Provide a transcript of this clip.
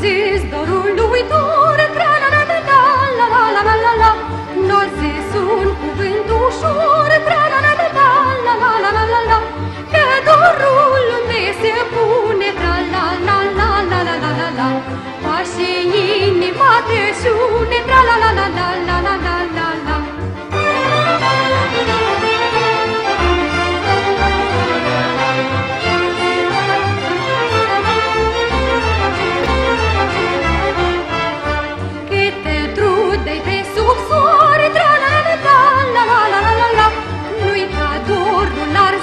zis dorul uitor, tra-la-la-la-la-la-la-la Nor zis un cuvânt ușor, tra-la-la-la-la-la-la-la Că dorul lumii se pune, tra-la-la-la-la-la-la Pașii inima te șune, tra-la-la-la-la-la-la corul ar